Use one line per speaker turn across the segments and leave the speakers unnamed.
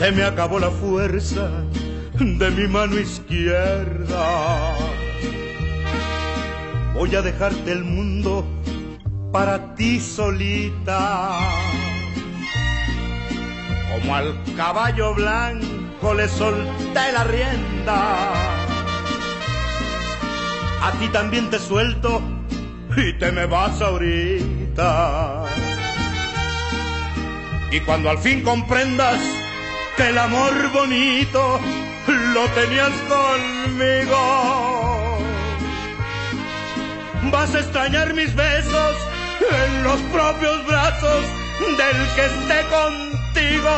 se me acabó la fuerza de mi mano izquierda. Voy a dejarte el mundo para ti solita. Como al caballo blanco le solté la rienda. A ti también te suelto y te me vas ahorita. Y cuando al fin comprendas que el amor bonito lo tenías conmigo, vas a extrañar mis besos en los propios brazos del que esté contigo.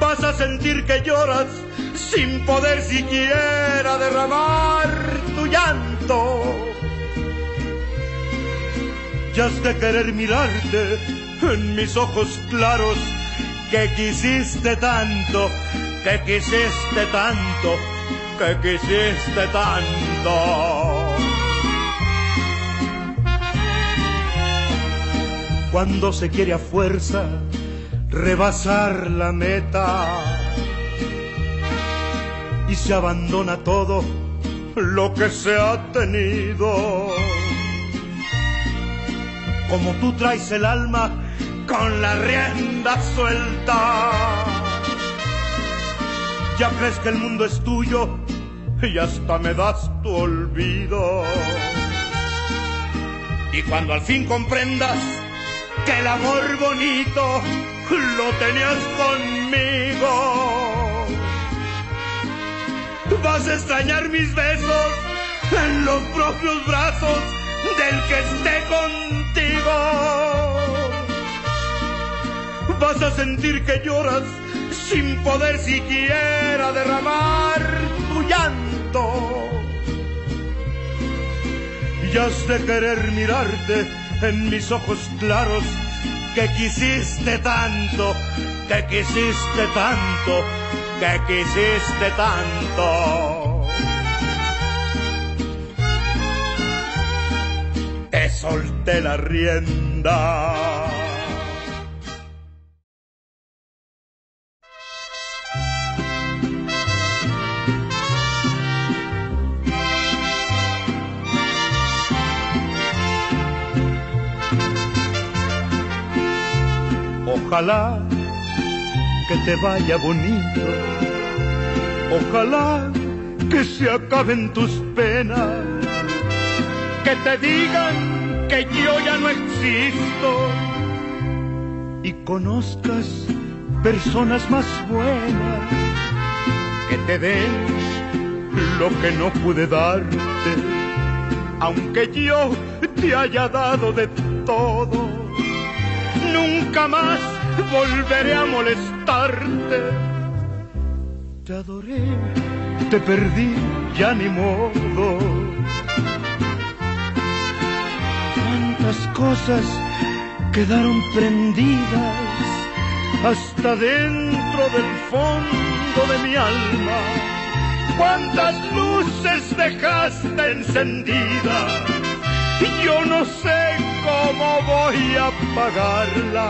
Vas a sentir que lloras sin poder siquiera derramar tu llanto. Ya has de querer mirarte en mis ojos claros que quisiste tanto, que quisiste tanto, que quisiste tanto. Cuando se quiere a fuerza rebasar la meta y se abandona todo lo que se ha tenido. Como tú traes el alma con la rienda suelta. Ya crees que el mundo es tuyo y hasta me das tu olvido. Y cuando al fin comprendas que el amor bonito lo tenías conmigo, vas a extrañar mis besos en los propios brazos del que esté Vas a sentir que lloras sin poder siquiera derramar tu llanto. Y has de querer mirarte en mis ojos claros que quisiste tanto, que quisiste tanto, que quisiste tanto. Te solté la rienda. Ojalá que te vaya bonito, ojalá que se acaben tus penas, que te digan que yo ya no existo y conozcas personas más buenas que te den lo que no pude darte, aunque yo te haya dado de todo nunca más volveré a molestarte. Te adoré, te perdí, ya ni modo. Cuántas cosas quedaron prendidas hasta dentro del fondo de mi alma. Cuántas luces dejaste encendidas yo no sé cómo voy a pagarla.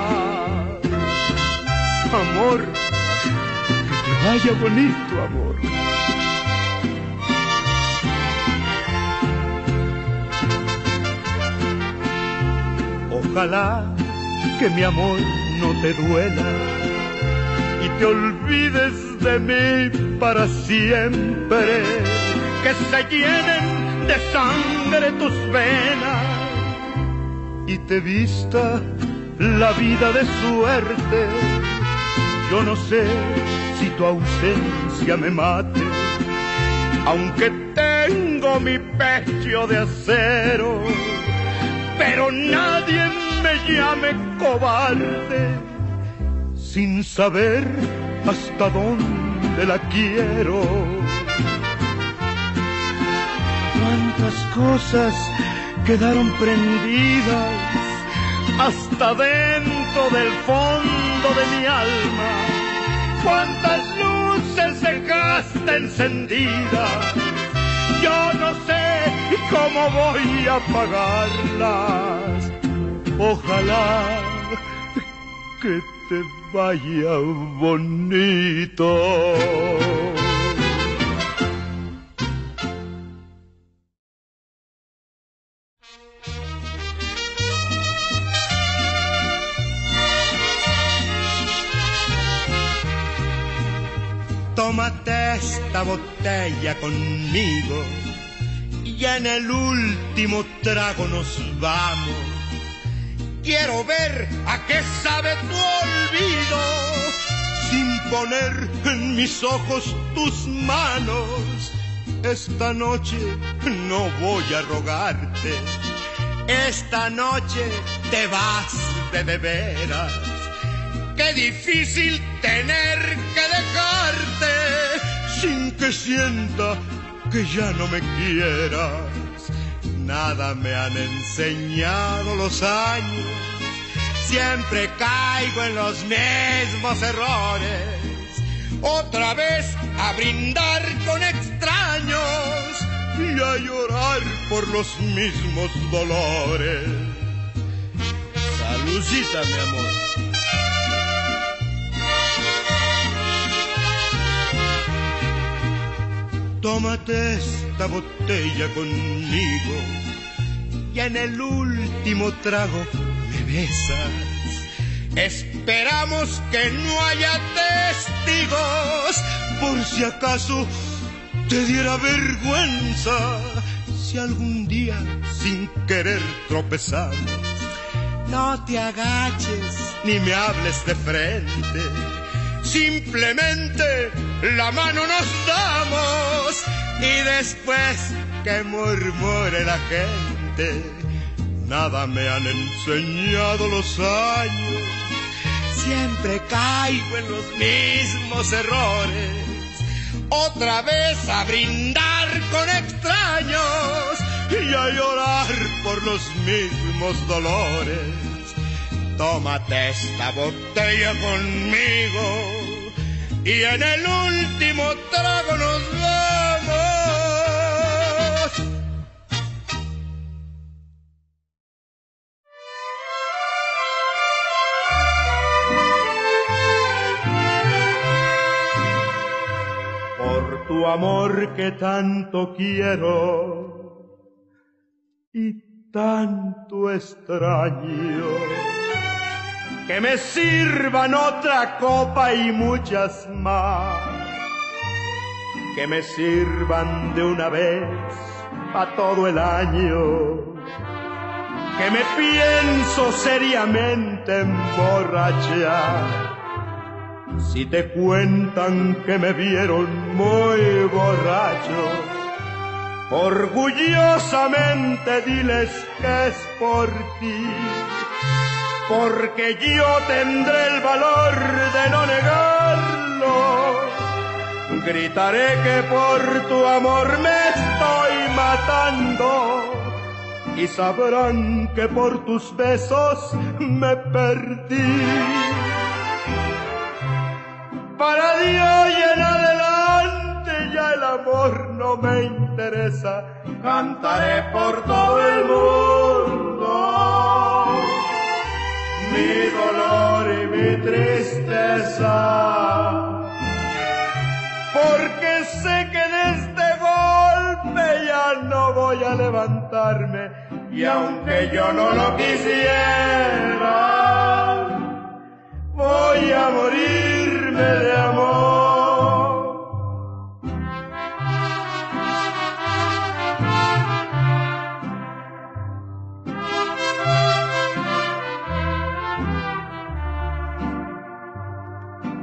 Amor, que te vaya bonito, amor. Ojalá que mi amor no te duela y te olvides de mí para siempre. Que se llenen de sangre tus venas y te vista la vida de suerte. Yo no sé si tu ausencia me mate, aunque tengo mi pecho de acero, pero nadie me llame cobarde sin saber hasta dónde la quiero. Cuántas cosas quedaron prendidas hasta dentro del fondo de mi alma. Cuántas luces dejaste encendidas, yo no sé cómo voy a apagarlas. Ojalá que te vaya bonito. Tómate esta botella conmigo y en el último trago nos vamos. Quiero ver a qué sabe tu olvido sin poner en mis ojos tus manos. Esta noche no voy a rogarte, esta noche te vas de veras Qué difícil tener que dejarte sin que sienta que ya no me quieras. Nada me han enseñado los años, siempre caigo en los mismos errores. Otra vez a brindar con extraños y a llorar por los mismos dolores. Saludcita, mi amor. Tómate esta botella conmigo y en el último trago me besas. Esperamos que no haya testigos por si acaso te diera vergüenza si algún día sin querer tropezamos. No te agaches ni me hables de frente simplemente la mano nos damos y después que murmure la gente, nada me han enseñado los años, siempre caigo en los mismos errores, otra vez a brindar con extraños y a llorar por los mismos dolores. Tómate esta botella conmigo y en el último trago nos vamos. Por tu amor que tanto quiero y tanto extraño que me sirvan otra copa y muchas más, que me sirvan de una vez a todo el año, que me pienso seriamente emborrachar. Si te cuentan que me vieron muy borracho, orgullosamente diles que es por ti porque yo tendré el valor de no negarlo. Gritaré que por tu amor me estoy matando y sabrán que por tus besos me perdí. Para Dios y en adelante ya el amor no me interesa, cantaré por todo el mundo tristeza. Porque sé que de este golpe ya no voy a levantarme y aunque yo no lo quisiera, voy a morirme de amor.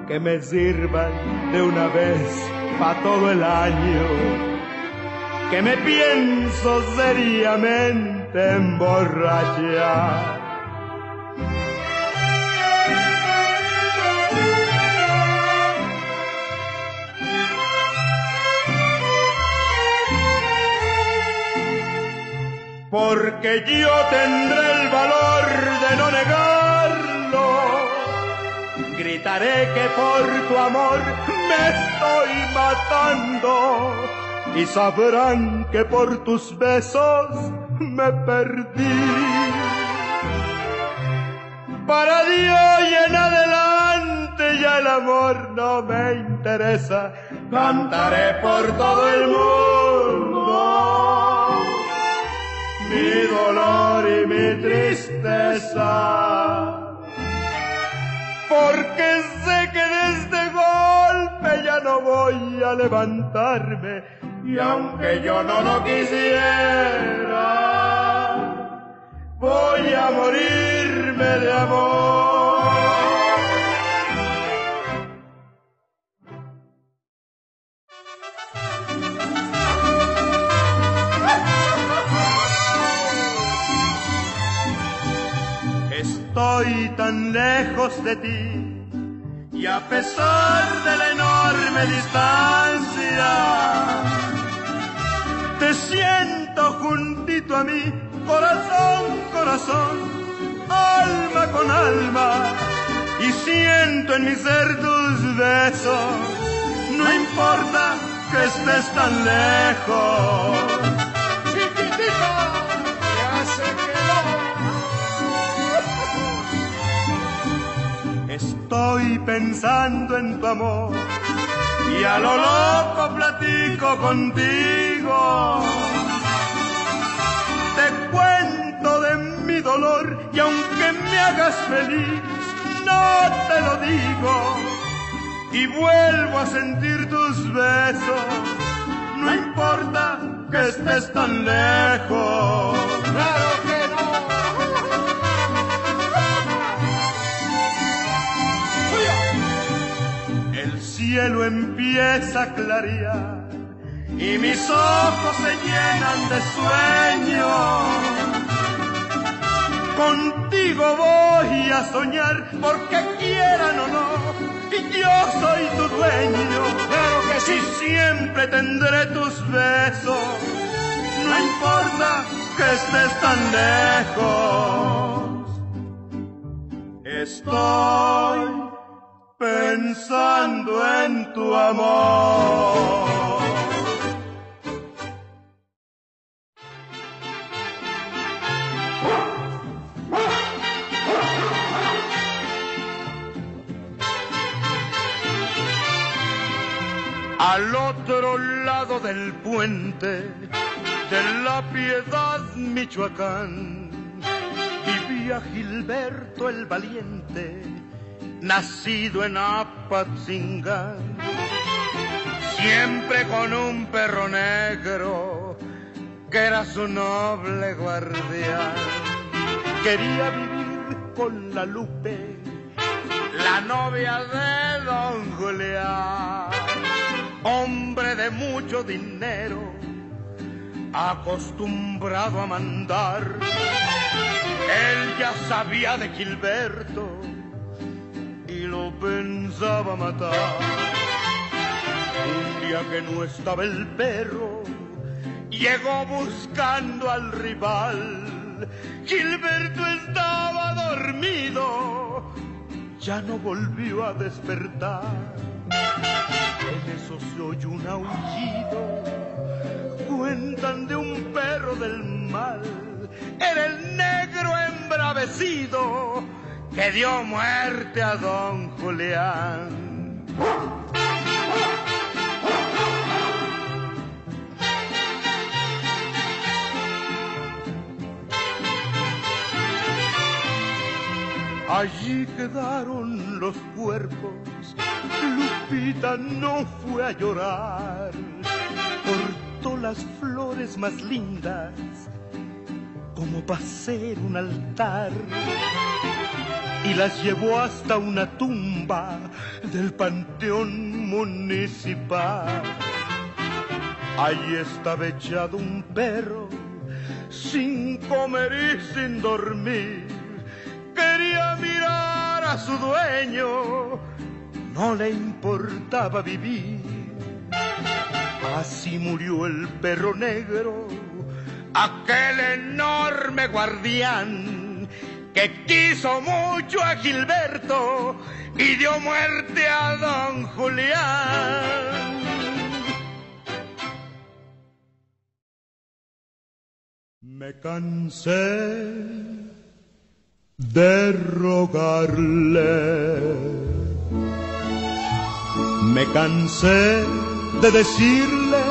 Que me sirvan de una vez para todo el año, que me pienso seriamente emborrachar. Porque yo tendré el valor de no negarlo gritaré que por tu amor me estoy matando y sabrán que por tus besos me perdí. Para Dios y en adelante ya el amor no me interesa, cantaré por todo el mundo mi dolor y mi tristeza. Porque sé que de este golpe ya no voy a levantarme y aunque yo no lo quisiera, voy a morirme de amor. De ti. Y a pesar de la enorme distancia, te siento juntito a mí, corazón, corazón, alma con alma, y siento en mi ser tus besos, no importa que estés tan lejos. Estoy pensando en tu amor y a lo loco platico contigo. Te cuento de mi dolor y aunque me hagas feliz, no te lo digo. Y vuelvo a sentir tus besos, no importa que estés tan lejos. Cielo empieza a clarear y mis ojos se llenan de sueño. Contigo voy a soñar porque quieran o no, y yo soy tu dueño. Claro que sí, siempre tendré tus besos, no importa que estés tan lejos. Estoy pensando en tu amor. Al otro lado del puente de la Piedad, Michoacán, vivía Gilberto el Valiente, nacido en Apatzingán. Siempre con un perro negro, que era su noble guardián. Quería vivir con la Lupe, la novia de don Julián hombre de mucho dinero, acostumbrado a mandar. Él ya sabía de Gilberto lo pensaba matar. Un día que no estaba el perro, llegó buscando al rival. Gilberto estaba dormido, ya no volvió a despertar. En eso se oye un aullido, cuentan de un perro del mal. Era el negro embravecido que dio muerte a don Julián. Allí quedaron los cuerpos. Lupita no fue a llorar. Cortó las flores más lindas como para hacer un altar. Y las llevó hasta una tumba del panteón municipal. Allí estaba echado un perro sin comer y sin dormir quería mirar a su dueño, no le importaba vivir. Así murió el perro negro, aquel enorme guardián que quiso mucho a Gilberto y dio muerte a don Julián. Me cansé de rogarle Me cansé de decirle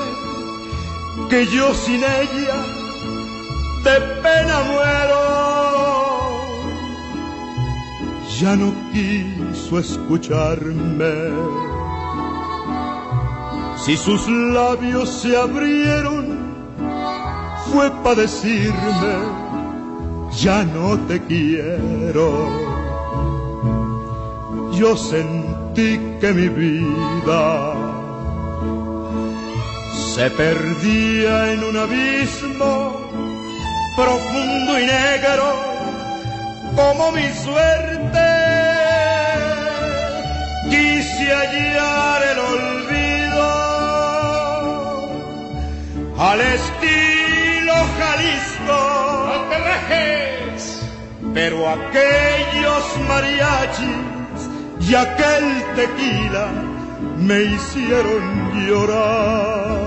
que yo sin ella de pena muero. Ya no quiso escucharme. Si sus labios se abrieron, fue para decirme, ya no te quiero. Yo sentí que mi vida se perdía en un abismo profundo y negro como mi suerte. Quise hallar el olvido al estilo Jalisco. Pero aquellos mariachis y aquel tequila me hicieron llorar.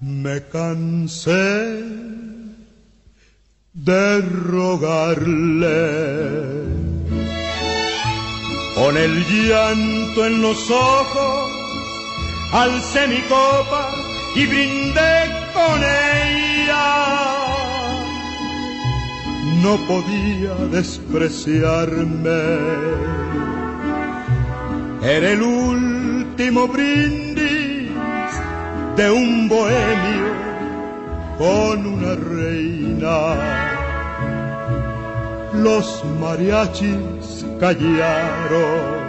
Me cansé de rogarle con el llanto en los ojos, alcé mi copa y brindé con ella. No podía despreciarme, era el último brindis de un bohemio con una reina. Los mariachis callaron.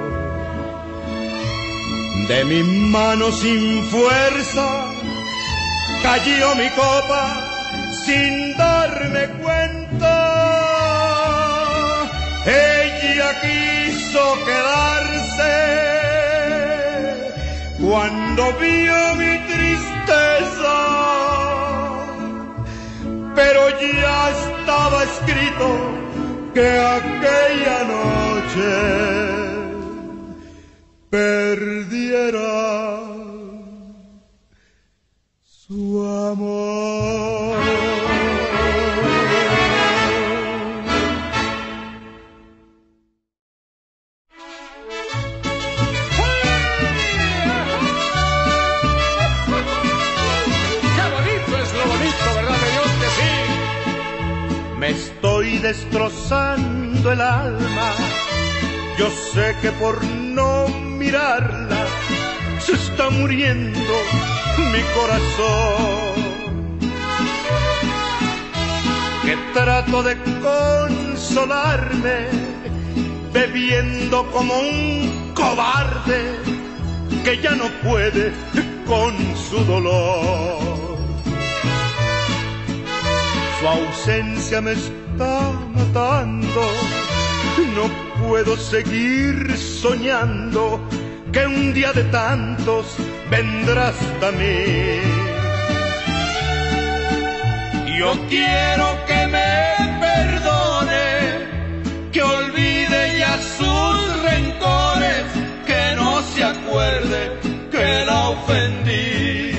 De mi mano sin fuerza cayó mi copa sin darme cuenta. Ella quiso quedarse cuando vio mi pero ya estaba escrito que aquella noche perdiera su amor. Destrozando el alma. Yo sé que por no mirarla se está muriendo mi corazón. Que trato de consolarme bebiendo como un cobarde que ya no puede con su dolor. Su ausencia me está matando. No puedo seguir soñando que un día de tantos vendrás hasta mí. Yo quiero que me perdone, que olvide ya sus rencores, que no se acuerde que la ofendí.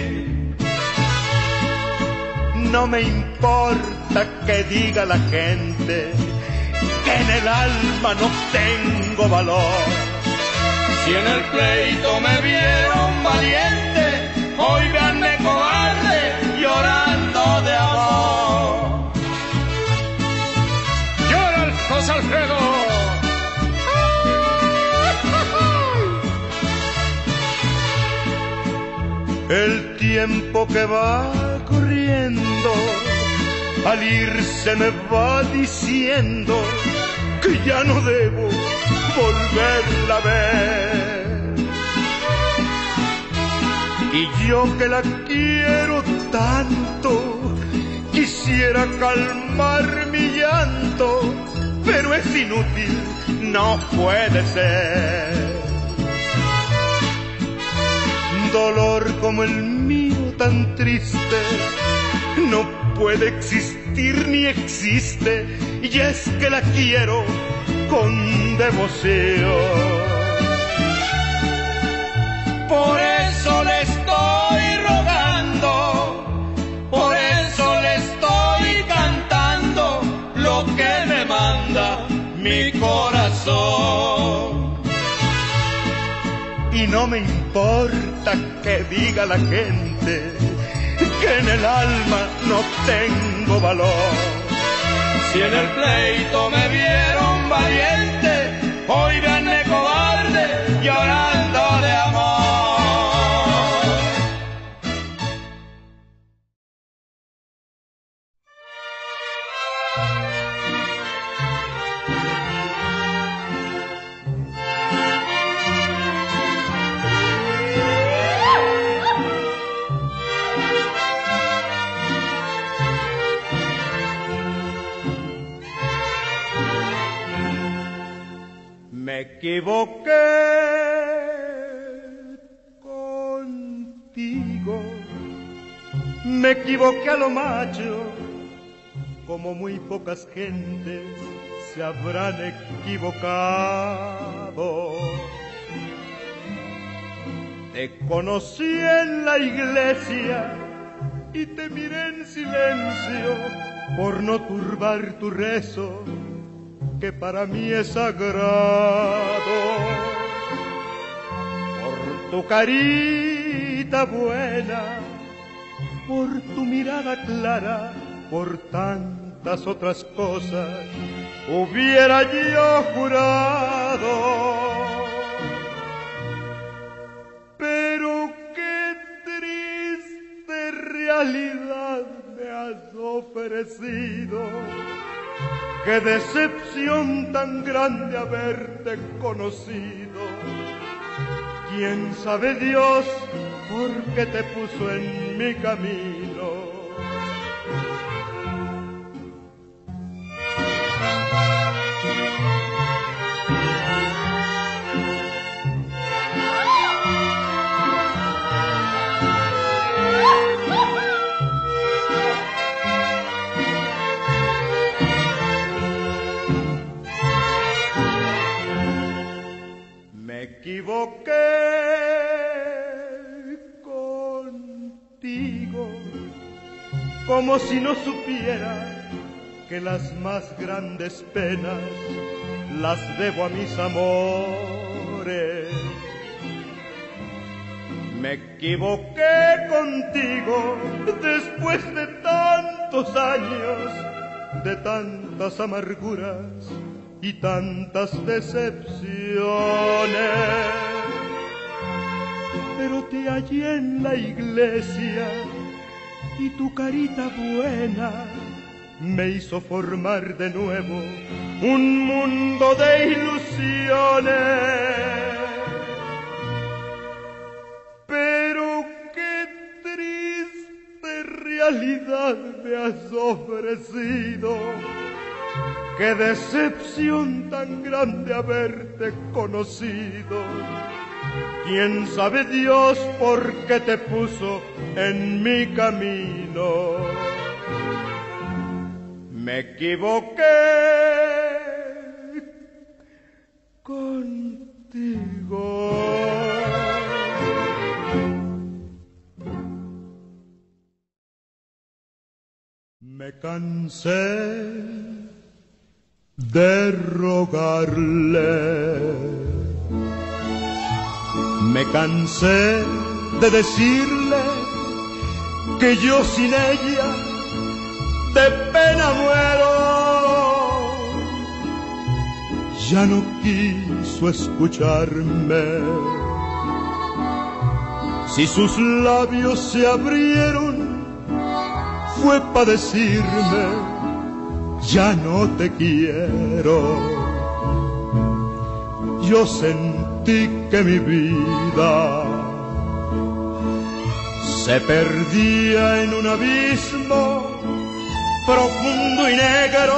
No me importa que diga la gente que en el alma no tengo valor. Si en el pleito me vieron valiente, hoy veanme cobarde llorando de amor.
Llora José Alfredo.
El tiempo que va corriendo al irse me va diciendo que ya no debo volverla a ver. Y yo que la quiero tanto, quisiera calmar mi llanto, pero es inútil, no puede ser. Dolor como el mío tan triste, no puede existir ni existe, y es que la quiero con devoción.
Por eso le estoy rogando, por eso le estoy cantando lo que me manda mi corazón.
Y no me importa que diga la gente en el alma no tengo valor.
Si en el pleito me vieron valiente, hoy venme
Me equivoqué contigo, me equivoqué a lo macho, como muy pocas gentes se habrán equivocado. Te conocí en la iglesia y te miré en silencio por no turbar tu rezo que para mí es sagrado. Por tu carita buena, por tu mirada clara, por tantas otras cosas, hubiera yo jurado. Pero qué triste realidad me has ofrecido qué decepción tan grande haberte conocido. ¿Quién sabe Dios por qué te puso en mi camino? Como si no supiera que las más grandes penas las debo a mis amores. Me equivoqué contigo después de tantos años, de tantas amarguras y tantas decepciones. Pero te hallé en la iglesia y tu carita buena me hizo formar de nuevo un mundo de ilusiones. Pero qué triste realidad me has ofrecido qué decepción tan grande haberte conocido. ¿Quién sabe Dios por qué te puso en mi camino? Me equivoqué contigo. Me cansé de rogarle. Me cansé de decirle que yo sin ella de pena muero. Ya no quiso escucharme. Si sus labios se abrieron, fue para decirme ya no te quiero. Yo sentí que mi vida se perdía en un abismo profundo y negro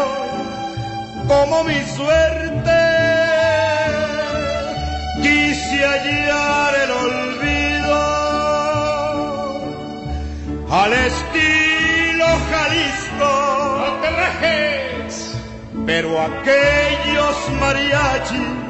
como mi suerte. Quise hallar el olvido al estilo Jalisco
¡No te rajes!
pero aquellos mariachis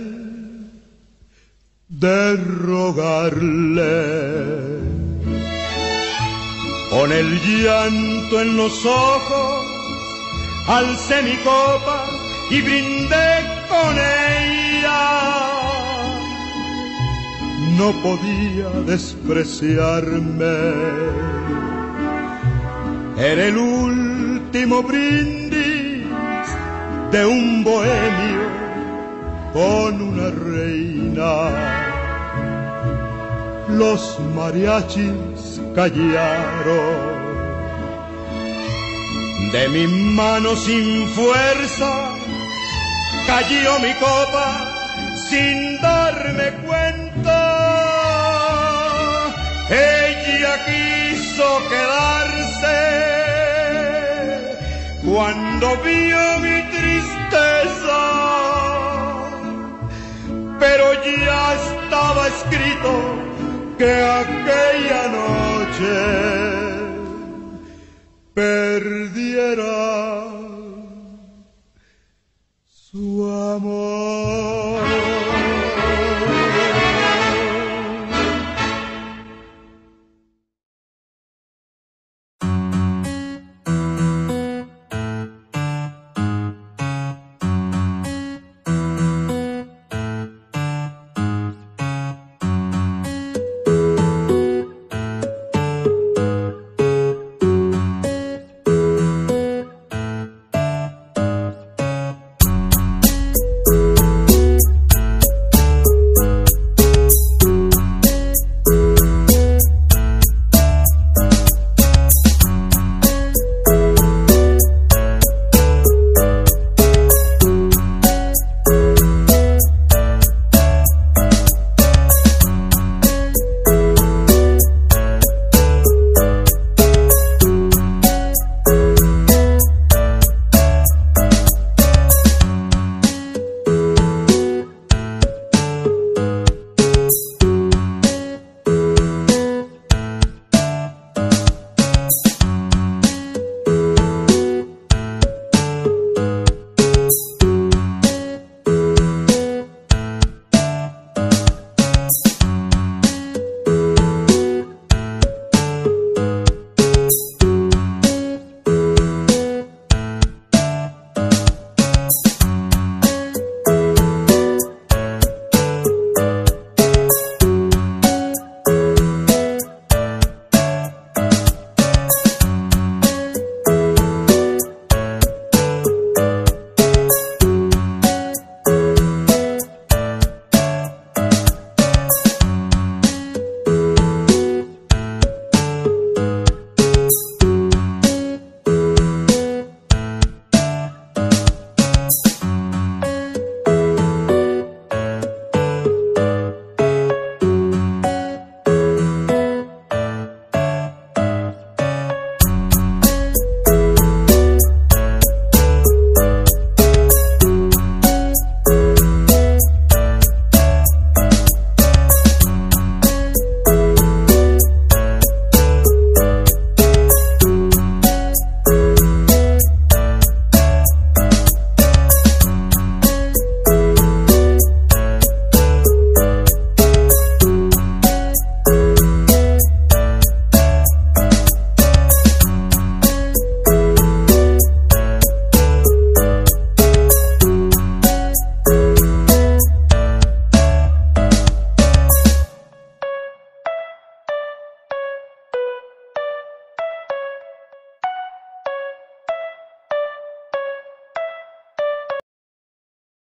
de rogarle con el llanto en los ojos, alcé mi copa y brindé con ella. No podía despreciarme, era el último brindis de un bohemio con una reina. Los mariachis callaron. De mi mano sin fuerza cayó mi copa sin darme cuenta. Ella quiso quedarse cuando vio mi pero ya estaba escrito que aquella noche perdiera su amor.